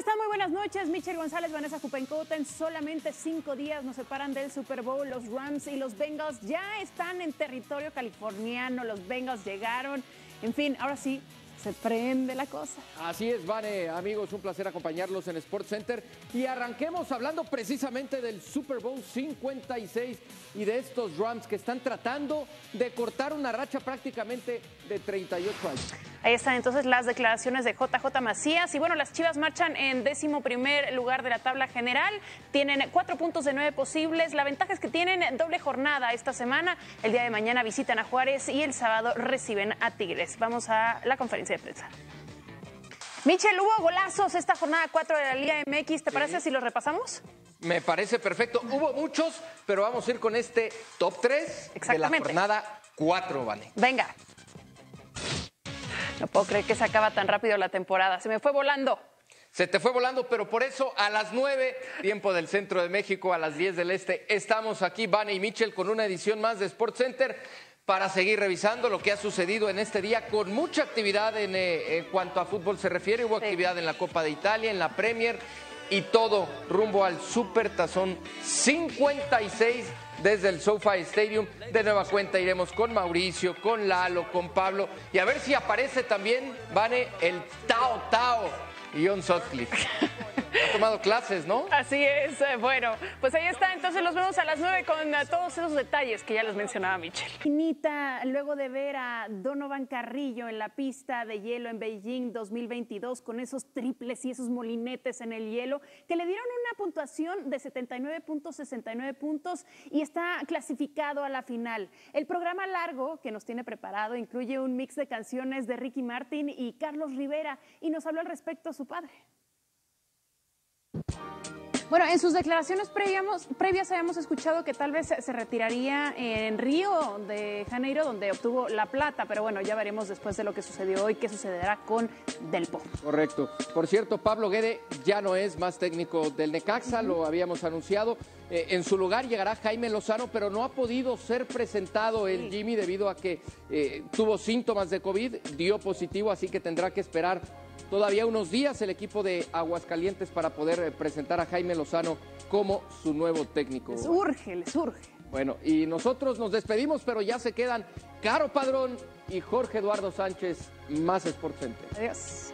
están? Muy buenas noches. Michelle González, Vanessa Jupencota. En solamente cinco días nos separan del Super Bowl. Los Rams y los Bengals ya están en territorio californiano. Los Bengals llegaron. En fin, ahora sí, se prende la cosa. Así es, Vane, amigos, un placer acompañarlos en Sports Center. Y arranquemos hablando precisamente del Super Bowl 56 y de estos Rams que están tratando de cortar una racha prácticamente de 38 años. Ahí están entonces las declaraciones de JJ Macías. Y bueno, las Chivas marchan en décimo primer lugar de la tabla general. Tienen cuatro puntos de nueve posibles. La ventaja es que tienen doble jornada esta semana. El día de mañana visitan a Juárez y el sábado reciben a Tigres. Vamos a la conferencia de prensa. Michel, hubo golazos esta jornada 4 de la Liga MX. ¿Te parece si los repasamos? Me parece perfecto. Hubo muchos, pero vamos a ir con este top 3 de la jornada 4, ¿vale? Venga. No puedo creer que se acaba tan rápido la temporada. Se me fue volando. Se te fue volando, pero por eso a las 9, tiempo del centro de México, a las 10 del este, estamos aquí, Vane y Mitchell, con una edición más de Sports Center para seguir revisando lo que ha sucedido en este día con mucha actividad en, eh, cuanto a fútbol se refiere. Hubo actividad en la Copa de Italia, en la Premier y todo rumbo al Super Tazón 56 desde el SoFi Stadium. De nueva cuenta iremos con Mauricio, con Lalo, con Pablo y a ver si aparece también, Vane, el Tao Tao y John Sutcliffe. Ha tomado clases, ¿no? Así es. Eh, bueno, pues ahí está. Entonces los vemos a las nueve con eh, todos esos detalles que ya les mencionaba Michelle. Finita, luego de ver a Donovan Carrillo en la pista de hielo en Beijing 2022 con esos triples y esos molinetes en el hielo, que le dieron una puntuación de 79.69 puntos y está clasificado a la final. El programa largo que nos tiene preparado incluye un mix de canciones de Ricky Martin y Carlos Rivera y nos habló al respecto su padre. Bueno, en sus declaraciones previas habíamos escuchado que tal vez se retiraría en Río de Janeiro, donde obtuvo la plata, pero bueno, ya veremos después de lo que sucedió hoy qué sucederá con Del Po. Correcto. Por cierto, Pablo Guede ya no es más técnico del Necaxa, lo habíamos anunciado. Eh, en su lugar llegará Jaime Lozano, pero no ha podido ser presentado el Jimmy debido a que eh, tuvo síntomas de COVID, dio positivo, así que tendrá que esperar todavía unos días el equipo de Aguascalientes para poder eh, presentar a Jaime Lozano como su nuevo técnico. Les urge, les urge. Bueno, y nosotros nos despedimos, pero ya se quedan Caro Padrón y Jorge Eduardo Sánchez, más Sport Center. Adiós.